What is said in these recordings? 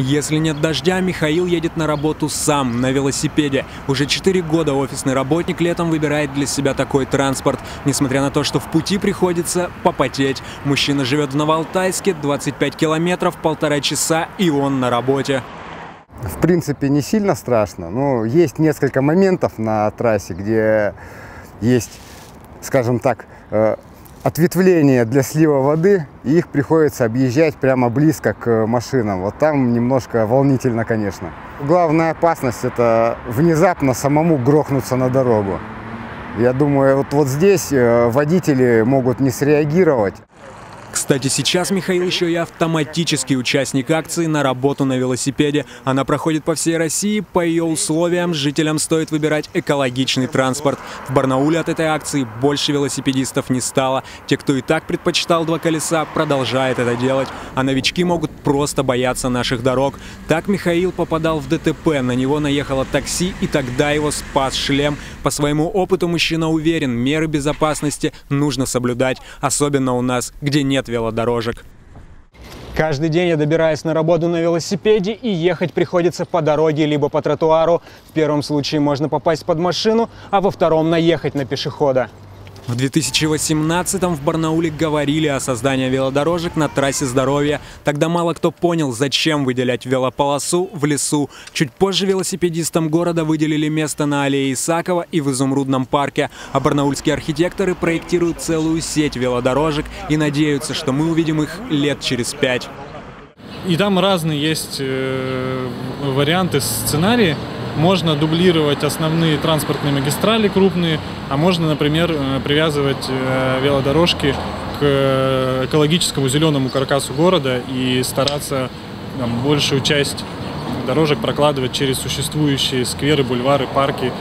Если нет дождя, Михаил едет на работу сам, на велосипеде. Уже 4 года офисный работник летом выбирает для себя такой транспорт. Несмотря на то, что в пути приходится попотеть. Мужчина живет в Новоалтайске, 25 километров, полтора часа, и он на работе. В принципе, не сильно страшно, но есть несколько моментов на трассе, где есть, скажем так, э, ответвление для слива воды, и их приходится объезжать прямо близко к машинам. Вот там немножко волнительно, конечно. Главная опасность – это внезапно самому грохнуться на дорогу. Я думаю, вот, вот здесь э, водители могут не среагировать. Кстати, сейчас Михаил еще и автоматический участник акции на работу на велосипеде. Она проходит по всей России. По ее условиям жителям стоит выбирать экологичный транспорт. В Барнауле от этой акции больше велосипедистов не стало. Те, кто и так предпочитал два колеса, продолжают это делать. А новички могут просто бояться наших дорог. Так Михаил попадал в ДТП. На него наехало такси, и тогда его спас шлем. По своему опыту мужчина уверен, меры безопасности нужно соблюдать. Особенно у нас, где нет велодорожек. Каждый день я добираюсь на работу на велосипеде и ехать приходится по дороге либо по тротуару. В первом случае можно попасть под машину, а во втором наехать на пешехода. В 2018-м в Барнауле говорили о создании велодорожек на трассе здоровья. Тогда мало кто понял, зачем выделять велополосу в лесу. Чуть позже велосипедистам города выделили место на аллее Исакова и в Изумрудном парке. А барнаульские архитекторы проектируют целую сеть велодорожек и надеются, что мы увидим их лет через пять. И там разные есть э, варианты сценарии можно дублировать основные транспортные магистрали крупные, а можно, например, э, привязывать э, велодорожки к э, экологическому зеленому каркасу города и стараться там, большую часть дорожек прокладывать через существующие скверы, бульвары, парки,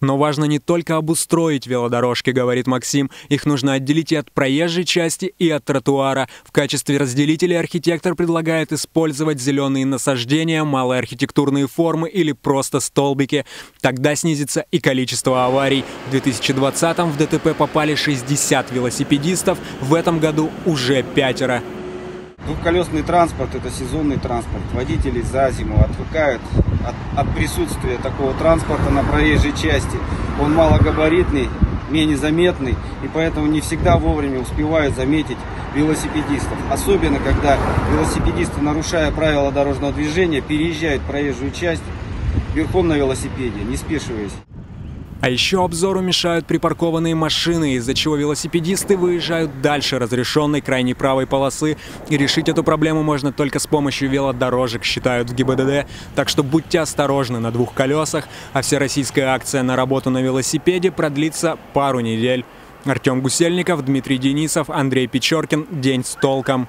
но важно не только обустроить велодорожки, говорит Максим. Их нужно отделить и от проезжей части, и от тротуара. В качестве разделителей архитектор предлагает использовать зеленые насаждения, малые архитектурные формы или просто столбики. Тогда снизится и количество аварий. В 2020-м в ДТП попали 60 велосипедистов, в этом году уже пятеро. Двухколесный транспорт – это сезонный транспорт. Водители за зиму отвыкают от, от присутствия такого транспорта на проезжей части. Он малогабаритный, менее заметный, и поэтому не всегда вовремя успевают заметить велосипедистов. Особенно, когда велосипедисты, нарушая правила дорожного движения, переезжают проезжую часть верхом на велосипеде, не спешиваясь. А еще обзору мешают припаркованные машины, из-за чего велосипедисты выезжают дальше разрешенной крайней правой полосы. И решить эту проблему можно только с помощью велодорожек, считают в ГИБДД. Так что будьте осторожны на двух колесах, а всероссийская акция на работу на велосипеде продлится пару недель. Артем Гусельников, Дмитрий Денисов, Андрей Печоркин. День с толком.